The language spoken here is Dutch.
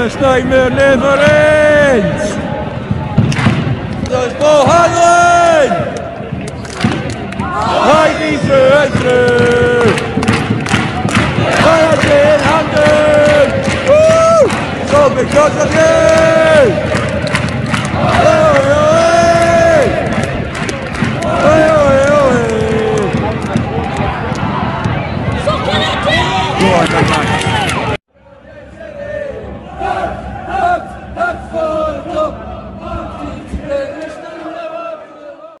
Palestijnen never eens. Dat is handen. Hij niet terug. Hij had in handen. Woe! Zo beschotten geen. Oh, my God.